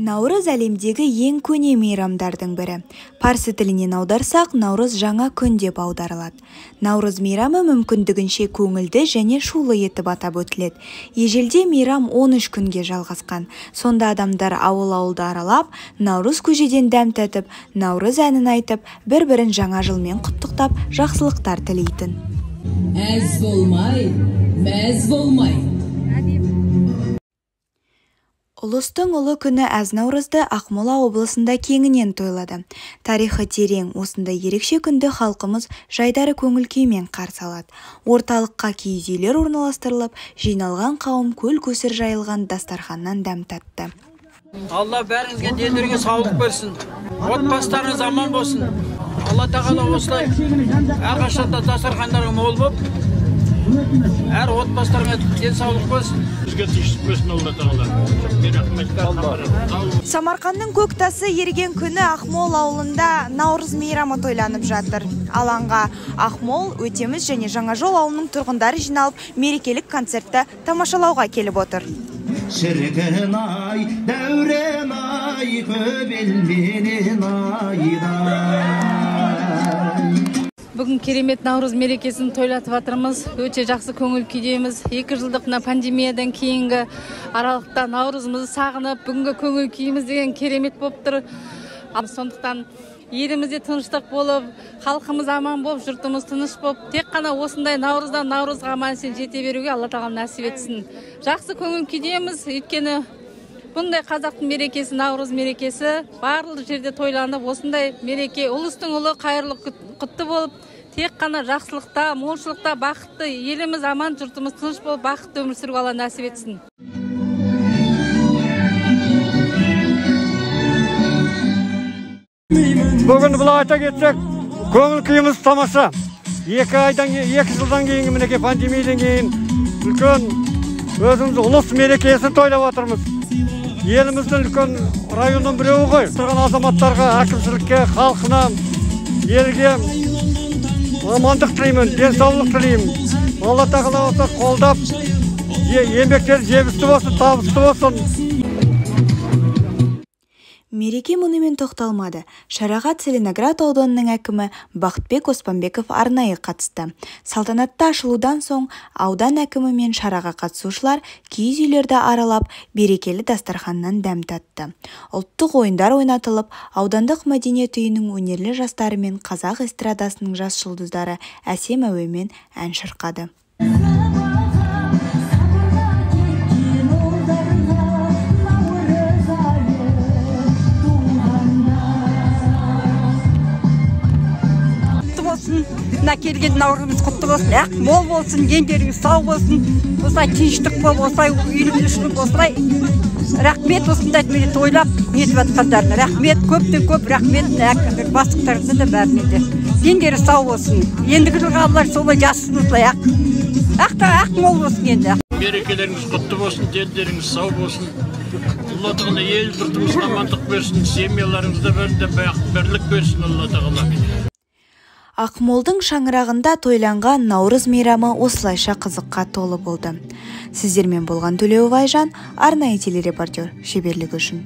наурыз әлемдегі ең көне мейрамдардың бірі. Парсы тілінен аударсақ наурыз жаңа күн деп аударылады. Наурыз мейрамы мүмкіндігінше көңілді және шулы етіп атап өтіледі. Ежелде мейрам 13 күнге жалғасқан. Сонда адамдар ауыл-ауылды аралап наурыз көжеден дәм татып наурыз әнін айтып бір-бірін жаңа жылмен құттықтап жақсылықтар тілейтін. Әз болмай мәз болмай. Ұлыстың ұлы күні әз-наурызды ақмола облысында кеңінен тойлады. Тарихы терең осындай ерекше күнді халқымыз жайдары көңіл-күймен қарсы алады. Орталыққа киіз үйлер орналастырылып жиналған қауым көл-көсір жайылған дастарханнан дәм татты. Алла бәріңізге дендерге саулық берсін. Отбасыларыңыз аман болсын. Алла тағала осылай дастархандарың мол болып әр отбасыларыңа денсаулық болсын. Бізге тыныштық берсін алла тағала рахмет самарқанның көк тасы ерген күні ақмол ауылында наурыз мейрамы тойланып жатыр. Алаңға ақмол өтеміс және жаңажол ауылының тұрғындары жиналып мерекелік концертті тамашалауға келіп отыр. Шіркін ай дәурен ай көбелменен айдай. Бүгін керемет наурыз мерекесін тойлатып жатырмыз өте жақсы көңіл күйдеміз. Екі жылдық мына пандемиядан кейінгі аралықта наурызымызды сағынып бүгінгі көңіл күйіміз деген керемет болып тұр. Сондықтан елімізде тыныштық болып халқымыз аман болып жұртымыз тыныш болып тек қана осындай наурыздан наурызға аман есен жете беруге алла тағала нәсіп етсін. Жақсы көңіл күйдеміз. Өйткені бұндай қазақтың мерекесі наурыз мерекесі барлық жерде тойланып осындай мереке ұлыстың ұлы қайырлы құтты болып тек қана жақсылықта молшылықта бақытты еліміз аман жұртымыз тыныш болып бақытты өмір сүруге алла нәсіп етсін. Бүгін былай айта кетсек көңіл күйіміз тамаша. Екі айдан екі жылдан кейінгі мінекей пандемиядан кейін үлкен өзіміз ұлыс мерекесін тойлап жатырмыз еліміздің үлкен районның біреуі ғой. Тұрған азаматтарға әкімшілікке халқына елге амандық тілеймін денсаулық тілеймін. Алла тағала осы қолдап еңбектері жемісті болсын табысты болсын. Мереке мұнымен тоқталмады. Шараға целиноград ауданының әкімі бақытбек оспанбеков арнайы қатысты. Салтанатты ашылудан соң аудан әкімі мен шараға қатысушылар киіз үйлерді аралап берекелі дастарханнан дәм татты. Ұлттық ойындар ойнатылып аудандық мәдениет үйінің өнерлі жастары мен қазақ эстрадасының жас жұлдыздары әсем әуенмен ән шырқады. Келген наурызымыз құтты болсын. Ақ мол болсын дендеріңіз сау болсын. Осылай тыныштық болып осылай үйлесіп осылай. Рахмет осындай міне тойлап нетіп жатқандарына рахмет көптен көп рахмет бастықтарына да бәріне де. Дендері сау болсын. Ендігі жылға алла солай жассын осылай ақ. Ақ ақ мол болсын енді мерекелеріңіз құтты болсын дендеріңіз сау болсын. Алла тағала ел жұртымызға амандық берсін семьяларыңызда бәрінде бірлік берсін алла тағала. Ақмолдың шаңырағында тойланған наурыз мейрамы осылайша қызыққа толы болды. Сіздермен болған төлеуов айжан арнайы телерепортер шеберлігі үшін.